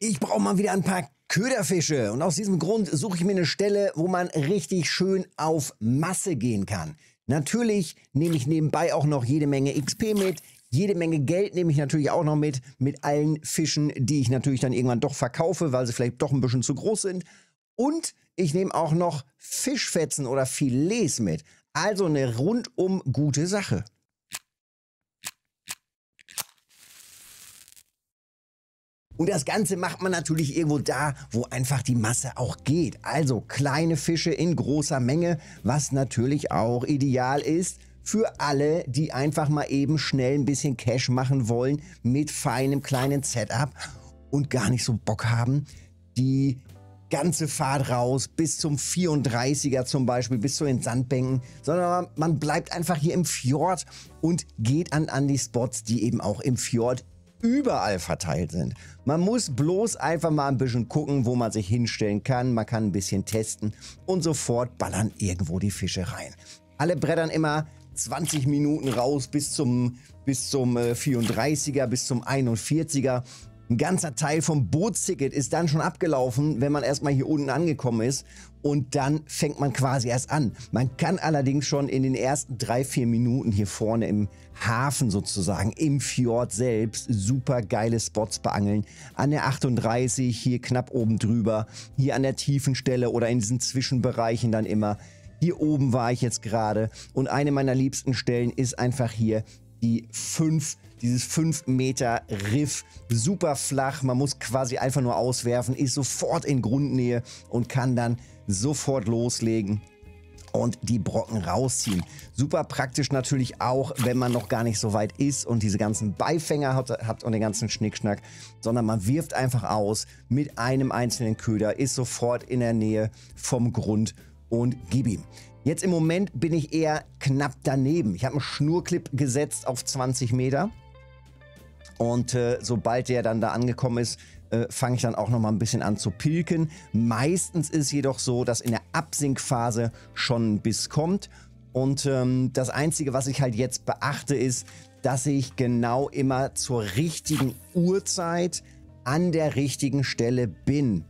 Ich brauche mal wieder ein paar Köderfische und aus diesem Grund suche ich mir eine Stelle, wo man richtig schön auf Masse gehen kann. Natürlich nehme ich nebenbei auch noch jede Menge XP mit. Jede Menge Geld nehme ich natürlich auch noch mit, mit allen Fischen, die ich natürlich dann irgendwann doch verkaufe, weil sie vielleicht doch ein bisschen zu groß sind. Und ich nehme auch noch Fischfetzen oder Filets mit. Also eine rundum gute Sache. Und das Ganze macht man natürlich irgendwo da, wo einfach die Masse auch geht. Also kleine Fische in großer Menge, was natürlich auch ideal ist für alle, die einfach mal eben schnell ein bisschen Cash machen wollen mit feinem kleinen Setup und gar nicht so Bock haben, die ganze Fahrt raus bis zum 34er zum Beispiel, bis zu den Sandbänken, sondern man bleibt einfach hier im Fjord und geht an, an die Spots, die eben auch im Fjord überall verteilt sind. Man muss bloß einfach mal ein bisschen gucken, wo man sich hinstellen kann. Man kann ein bisschen testen und sofort ballern irgendwo die Fische rein. Alle brettern immer 20 Minuten raus bis zum, bis zum äh, 34er, bis zum 41er. Ein ganzer Teil vom Bootsticket ist dann schon abgelaufen, wenn man erstmal hier unten angekommen ist. Und dann fängt man quasi erst an. Man kann allerdings schon in den ersten drei, vier Minuten hier vorne im Hafen sozusagen, im Fjord selbst, super geile Spots beangeln. An der 38, hier knapp oben drüber, hier an der tiefen Stelle oder in diesen Zwischenbereichen dann immer. Hier oben war ich jetzt gerade und eine meiner liebsten Stellen ist einfach hier die 5, dieses 5 Meter Riff, super flach, man muss quasi einfach nur auswerfen, ist sofort in Grundnähe und kann dann sofort loslegen und die Brocken rausziehen. Super praktisch natürlich auch, wenn man noch gar nicht so weit ist und diese ganzen Beifänger hat, hat und den ganzen Schnickschnack, sondern man wirft einfach aus mit einem einzelnen Köder, ist sofort in der Nähe vom Grund und gib ihm. Jetzt im Moment bin ich eher knapp daneben. Ich habe einen Schnurclip gesetzt auf 20 Meter. Und äh, sobald der dann da angekommen ist, äh, fange ich dann auch noch mal ein bisschen an zu pilken. Meistens ist jedoch so, dass in der Absinkphase schon ein Biss kommt. Und ähm, das Einzige, was ich halt jetzt beachte, ist, dass ich genau immer zur richtigen Uhrzeit an der richtigen Stelle bin.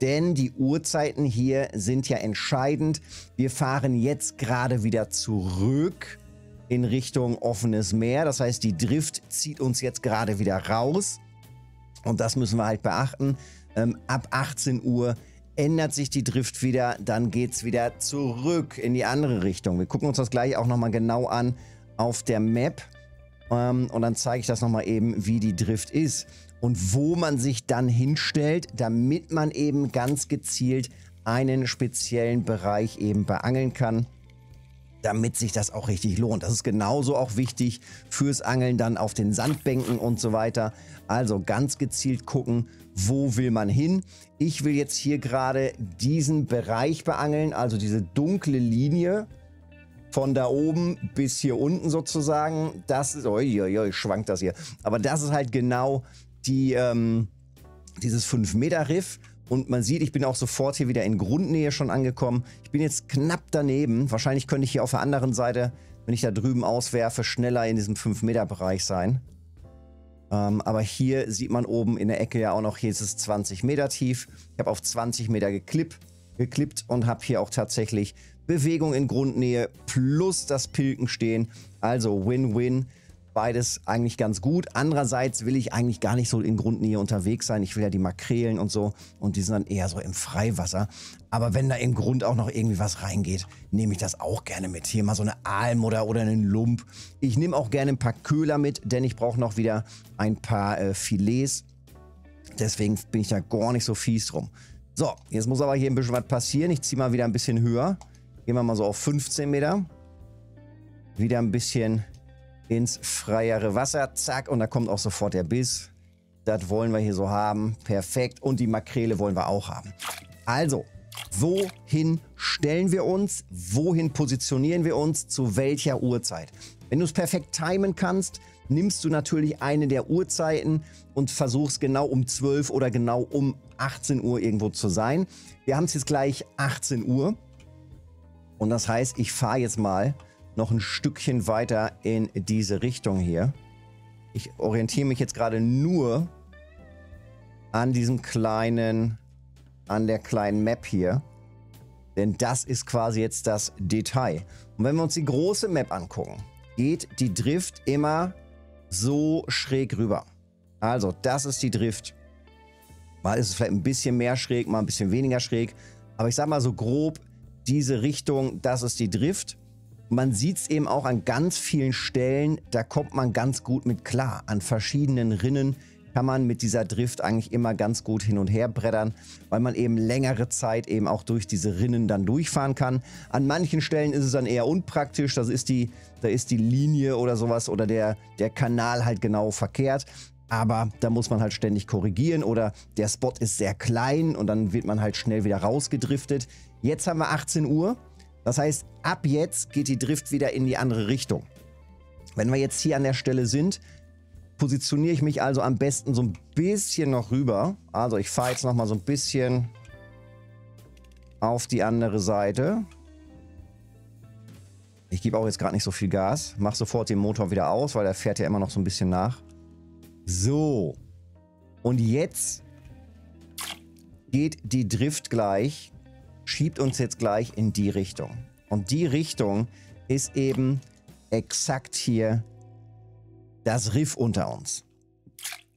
Denn die Uhrzeiten hier sind ja entscheidend. Wir fahren jetzt gerade wieder zurück in Richtung offenes Meer. Das heißt, die Drift zieht uns jetzt gerade wieder raus. Und das müssen wir halt beachten. Ähm, ab 18 Uhr ändert sich die Drift wieder, dann geht es wieder zurück in die andere Richtung. Wir gucken uns das gleich auch nochmal genau an auf der Map. Ähm, und dann zeige ich das nochmal eben, wie die Drift ist und wo man sich dann hinstellt, damit man eben ganz gezielt einen speziellen Bereich eben beangeln kann damit sich das auch richtig lohnt. Das ist genauso auch wichtig fürs Angeln dann auf den Sandbänken und so weiter. Also ganz gezielt gucken, wo will man hin. Ich will jetzt hier gerade diesen Bereich beangeln, also diese dunkle Linie von da oben bis hier unten sozusagen. Das ist, oi, schwankt das hier. Aber das ist halt genau die, ähm, dieses 5-Meter-Riff. Und man sieht, ich bin auch sofort hier wieder in Grundnähe schon angekommen. Ich bin jetzt knapp daneben. Wahrscheinlich könnte ich hier auf der anderen Seite, wenn ich da drüben auswerfe, schneller in diesem 5-Meter-Bereich sein. Ähm, aber hier sieht man oben in der Ecke ja auch noch, hier ist es 20 Meter tief. Ich habe auf 20 Meter geklipp, geklippt und habe hier auch tatsächlich Bewegung in Grundnähe plus das Pilken stehen. Also Win-Win beides eigentlich ganz gut. Andererseits will ich eigentlich gar nicht so in Grundnähe unterwegs sein. Ich will ja die Makrelen und so und die sind dann eher so im Freiwasser. Aber wenn da im Grund auch noch irgendwie was reingeht, nehme ich das auch gerne mit. Hier mal so eine Alm oder, oder einen Lump. Ich nehme auch gerne ein paar Köhler mit, denn ich brauche noch wieder ein paar äh, Filets. Deswegen bin ich da gar nicht so fies drum. So, jetzt muss aber hier ein bisschen was passieren. Ich ziehe mal wieder ein bisschen höher. Gehen wir mal so auf 15 Meter. Wieder ein bisschen ins freiere Wasser. Zack, und da kommt auch sofort der Biss. Das wollen wir hier so haben. Perfekt. Und die Makrele wollen wir auch haben. Also, wohin stellen wir uns? Wohin positionieren wir uns? Zu welcher Uhrzeit? Wenn du es perfekt timen kannst, nimmst du natürlich eine der Uhrzeiten und versuchst genau um 12 oder genau um 18 Uhr irgendwo zu sein. Wir haben es jetzt gleich 18 Uhr. Und das heißt, ich fahre jetzt mal noch ein Stückchen weiter in diese Richtung hier. Ich orientiere mich jetzt gerade nur an diesem kleinen, an der kleinen Map hier. Denn das ist quasi jetzt das Detail. Und wenn wir uns die große Map angucken, geht die Drift immer so schräg rüber. Also, das ist die Drift. Mal ist es vielleicht ein bisschen mehr schräg, mal ein bisschen weniger schräg. Aber ich sag mal so grob, diese Richtung, das ist die Drift. Man sieht es eben auch an ganz vielen Stellen, da kommt man ganz gut mit klar. An verschiedenen Rinnen kann man mit dieser Drift eigentlich immer ganz gut hin und her brettern, weil man eben längere Zeit eben auch durch diese Rinnen dann durchfahren kann. An manchen Stellen ist es dann eher unpraktisch, das ist die, da ist die Linie oder sowas oder der, der Kanal halt genau verkehrt. Aber da muss man halt ständig korrigieren oder der Spot ist sehr klein und dann wird man halt schnell wieder rausgedriftet. Jetzt haben wir 18 Uhr. Das heißt, ab jetzt geht die Drift wieder in die andere Richtung. Wenn wir jetzt hier an der Stelle sind, positioniere ich mich also am besten so ein bisschen noch rüber. Also ich fahre jetzt nochmal so ein bisschen auf die andere Seite. Ich gebe auch jetzt gerade nicht so viel Gas. Mach sofort den Motor wieder aus, weil er fährt ja immer noch so ein bisschen nach. So. Und jetzt geht die Drift gleich, schiebt uns jetzt gleich in die Richtung. Und die Richtung ist eben exakt hier das Riff unter uns.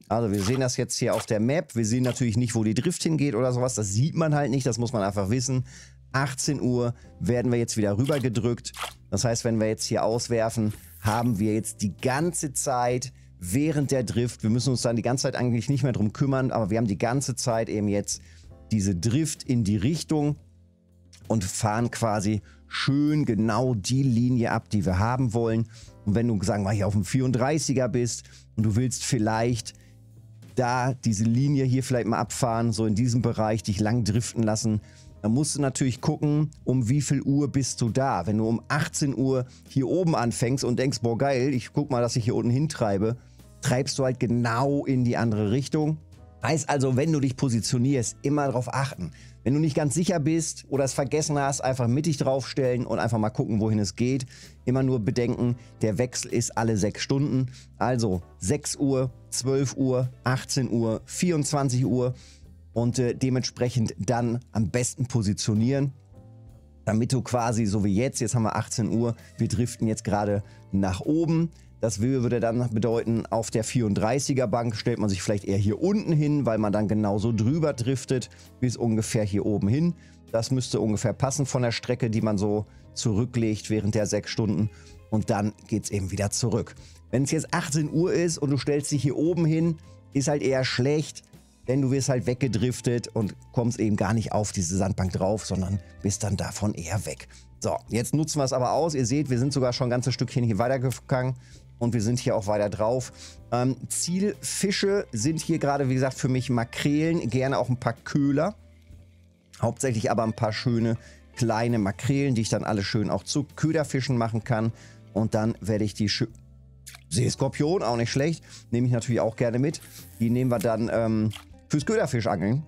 Also wir sehen das jetzt hier auf der Map. Wir sehen natürlich nicht, wo die Drift hingeht oder sowas. Das sieht man halt nicht, das muss man einfach wissen. 18 Uhr werden wir jetzt wieder rüber gedrückt. Das heißt, wenn wir jetzt hier auswerfen, haben wir jetzt die ganze Zeit während der Drift, wir müssen uns dann die ganze Zeit eigentlich nicht mehr drum kümmern, aber wir haben die ganze Zeit eben jetzt diese Drift in die Richtung und fahren quasi schön genau die Linie ab, die wir haben wollen. Und wenn du, sagen wir, hier auf dem 34er bist und du willst vielleicht da diese Linie hier vielleicht mal abfahren, so in diesem Bereich dich lang driften lassen, dann musst du natürlich gucken, um wie viel Uhr bist du da. Wenn du um 18 Uhr hier oben anfängst und denkst, boah geil, ich guck mal, dass ich hier unten hintreibe, treibst du halt genau in die andere Richtung. Heißt also, wenn du dich positionierst, immer darauf achten. Wenn du nicht ganz sicher bist oder es vergessen hast, einfach mittig draufstellen und einfach mal gucken, wohin es geht. Immer nur bedenken, der Wechsel ist alle sechs Stunden. Also 6 Uhr, 12 Uhr, 18 Uhr, 24 Uhr und äh, dementsprechend dann am besten positionieren, damit du quasi so wie jetzt, jetzt haben wir 18 Uhr, wir driften jetzt gerade nach oben. Das würde dann bedeuten, auf der 34er Bank stellt man sich vielleicht eher hier unten hin, weil man dann genauso drüber driftet, bis ungefähr hier oben hin. Das müsste ungefähr passen von der Strecke, die man so zurücklegt während der sechs Stunden. Und dann geht es eben wieder zurück. Wenn es jetzt 18 Uhr ist und du stellst dich hier oben hin, ist halt eher schlecht, denn du wirst halt weggedriftet und kommst eben gar nicht auf diese Sandbank drauf, sondern bist dann davon eher weg. So, jetzt nutzen wir es aber aus. Ihr seht, wir sind sogar schon ein ganzes Stückchen hier weitergegangen und wir sind hier auch weiter drauf. Ähm, Zielfische sind hier gerade, wie gesagt, für mich Makrelen, gerne auch ein paar Köhler. Hauptsächlich aber ein paar schöne kleine Makrelen, die ich dann alle schön auch zu Köderfischen machen kann. Und dann werde ich die Seeskorpion, auch nicht schlecht, nehme ich natürlich auch gerne mit. Die nehmen wir dann ähm, fürs Köderfischangeln.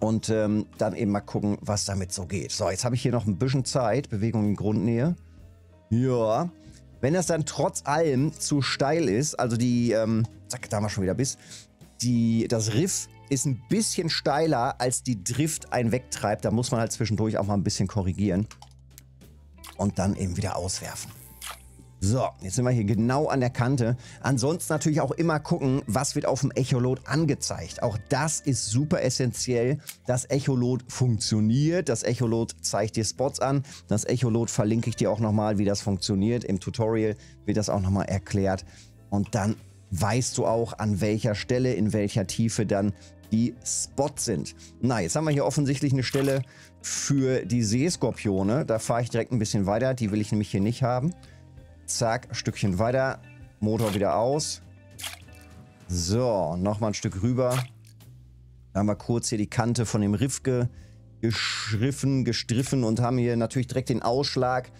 Und ähm, dann eben mal gucken, was damit so geht. So, jetzt habe ich hier noch ein bisschen Zeit. Bewegung in Grundnähe. Ja, wenn das dann trotz allem zu steil ist, also die, ähm, zack, da haben wir schon wieder bis, die, das Riff ist ein bisschen steiler, als die Drift einen wegtreibt. Da muss man halt zwischendurch auch mal ein bisschen korrigieren. Und dann eben wieder auswerfen. So, jetzt sind wir hier genau an der Kante. Ansonsten natürlich auch immer gucken, was wird auf dem Echolot angezeigt. Auch das ist super essentiell. Das Echolot funktioniert. Das Echolot zeigt dir Spots an. Das Echolot verlinke ich dir auch nochmal, wie das funktioniert. Im Tutorial wird das auch nochmal erklärt. Und dann weißt du auch, an welcher Stelle, in welcher Tiefe dann die Spots sind. Na, jetzt haben wir hier offensichtlich eine Stelle für die Seeskorpione. Da fahre ich direkt ein bisschen weiter. Die will ich nämlich hier nicht haben. Zack, Stückchen weiter. Motor wieder aus. So, nochmal ein Stück rüber. Da haben wir kurz hier die Kante von dem Riff ge geschriffen, gestriffen und haben hier natürlich direkt den Ausschlag.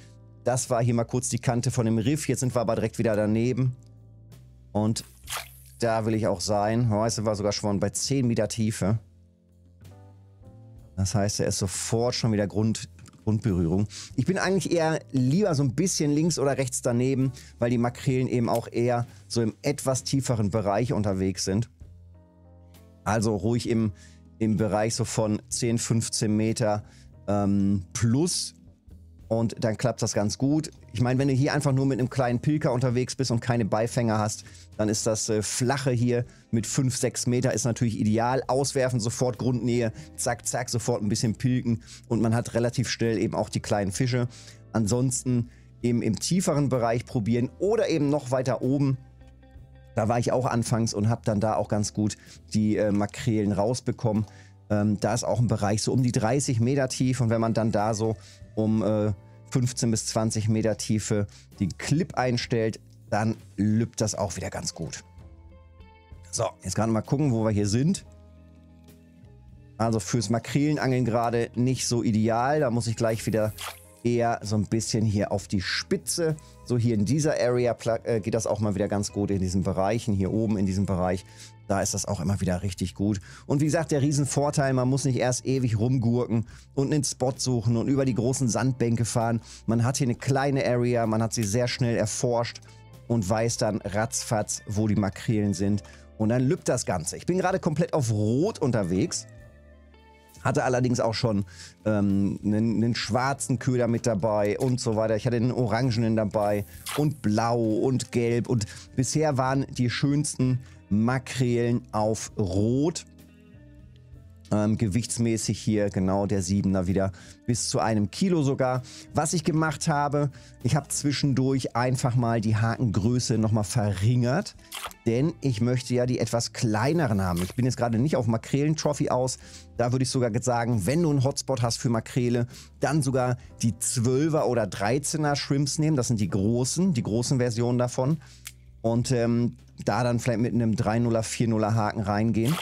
Das war hier mal kurz die Kante von dem Riff. Jetzt sind wir aber direkt wieder daneben. Und da will ich auch sein. Weißt du, war sogar schon bei 10 Meter Tiefe. Das heißt, er ist sofort schon wieder Grund, Grundberührung. Ich bin eigentlich eher lieber so ein bisschen links oder rechts daneben, weil die Makrelen eben auch eher so im etwas tieferen Bereich unterwegs sind. Also ruhig im, im Bereich so von 10, 15 Meter ähm, plus und dann klappt das ganz gut. Ich meine, wenn du hier einfach nur mit einem kleinen Pilker unterwegs bist und keine Beifänger hast, dann ist das äh, flache hier mit 5, 6 Meter ist natürlich ideal. Auswerfen, sofort Grundnähe, zack, zack, sofort ein bisschen pilken und man hat relativ schnell eben auch die kleinen Fische. Ansonsten eben im tieferen Bereich probieren oder eben noch weiter oben. Da war ich auch anfangs und habe dann da auch ganz gut die äh, Makrelen rausbekommen. Ähm, da ist auch ein Bereich so um die 30 Meter tief und wenn man dann da so um äh, 15 bis 20 Meter Tiefe die Clip einstellt, dann lübt das auch wieder ganz gut. So, jetzt gerade mal gucken, wo wir hier sind. Also fürs Makrelenangeln gerade nicht so ideal. Da muss ich gleich wieder eher so ein bisschen hier auf die Spitze. So hier in dieser Area äh, geht das auch mal wieder ganz gut in diesen Bereichen. Hier oben in diesem Bereich, da ist das auch immer wieder richtig gut. Und wie gesagt, der Riesenvorteil, man muss nicht erst ewig rumgurken und einen Spot suchen und über die großen Sandbänke fahren. Man hat hier eine kleine Area, man hat sie sehr schnell erforscht und weiß dann ratzfatz, wo die Makrelen sind. Und dann lübt das Ganze. Ich bin gerade komplett auf Rot unterwegs. Hatte allerdings auch schon ähm, einen, einen, schwarzen Köder mit dabei und so weiter. Ich hatte einen orangenen dabei und blau und gelb. Und bisher waren die schönsten Makrelen auf rot. Ähm, gewichtsmäßig hier genau der 7er wieder bis zu einem Kilo sogar. Was ich gemacht habe, ich habe zwischendurch einfach mal die Hakengröße nochmal verringert, denn ich möchte ja die etwas kleineren haben. Ich bin jetzt gerade nicht auf Makrelen-Trophy aus, da würde ich sogar sagen, wenn du einen Hotspot hast für Makrele, dann sogar die 12er oder 13er Shrimps nehmen, das sind die großen, die großen Versionen davon und ähm, da dann vielleicht mit einem 3-0er, 4-0er Haken reingehen.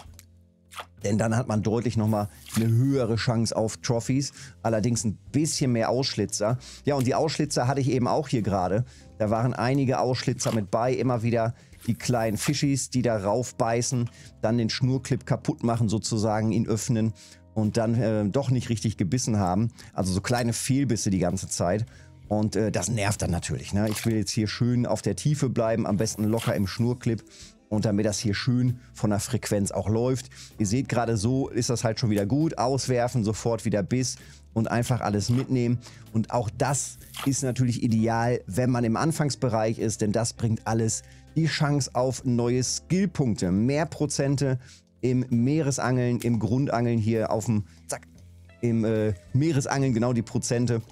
Denn dann hat man deutlich nochmal eine höhere Chance auf Trophies. Allerdings ein bisschen mehr Ausschlitzer. Ja, und die Ausschlitzer hatte ich eben auch hier gerade. Da waren einige Ausschlitzer mit bei. Immer wieder die kleinen Fischis, die da raufbeißen, dann den Schnurclip kaputt machen sozusagen, ihn öffnen und dann äh, doch nicht richtig gebissen haben. Also so kleine Fehlbisse die ganze Zeit. Und äh, das nervt dann natürlich. Ne? Ich will jetzt hier schön auf der Tiefe bleiben, am besten locker im Schnurclip und damit das hier schön von der Frequenz auch läuft. Ihr seht gerade so ist das halt schon wieder gut. Auswerfen, sofort wieder Biss und einfach alles mitnehmen. Und auch das ist natürlich ideal, wenn man im Anfangsbereich ist, denn das bringt alles die Chance auf neue Skillpunkte. Mehr Prozente im Meeresangeln, im Grundangeln hier auf dem, zack, im äh, Meeresangeln genau die Prozente.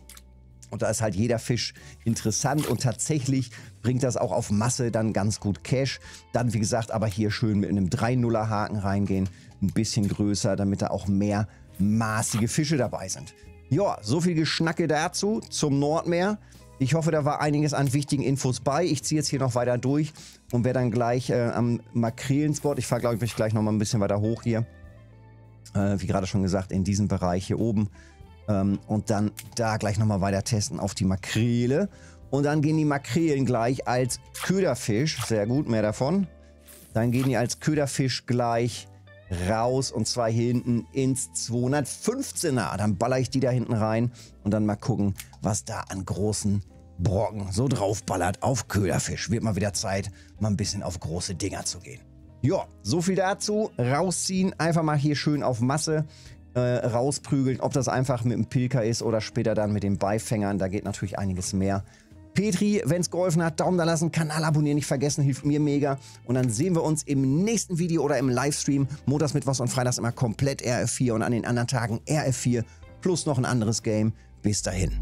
Und da ist halt jeder Fisch interessant und tatsächlich bringt das auch auf Masse dann ganz gut Cash. Dann, wie gesagt, aber hier schön mit einem 3-0er Haken reingehen, ein bisschen größer, damit da auch mehr maßige Fische dabei sind. Ja, so viel Geschnacke dazu zum Nordmeer. Ich hoffe, da war einiges an wichtigen Infos bei. Ich ziehe jetzt hier noch weiter durch und werde dann gleich äh, am Makrelenspot, ich fahre glaube ich gleich noch mal ein bisschen weiter hoch hier, äh, wie gerade schon gesagt, in diesem Bereich hier oben, ähm, und dann da gleich nochmal weiter testen auf die Makrele. Und dann gehen die Makrelen gleich als Köderfisch, sehr gut, mehr davon. Dann gehen die als Köderfisch gleich raus und zwar hier hinten ins 215er. Dann baller ich die da hinten rein und dann mal gucken, was da an großen Brocken so draufballert auf Köderfisch. Wird mal wieder Zeit, mal ein bisschen auf große Dinger zu gehen. Ja, so viel dazu. Rausziehen, einfach mal hier schön auf Masse äh, rausprügeln. Ob das einfach mit dem Pilker ist oder später dann mit den Beifängern, da geht natürlich einiges mehr. Petri, wenn es geholfen hat, Daumen da lassen, Kanal abonnieren nicht vergessen, hilft mir mega. Und dann sehen wir uns im nächsten Video oder im Livestream. Montags, Mittwochs und Freitags immer komplett RF4 und an den anderen Tagen RF4 plus noch ein anderes Game. Bis dahin.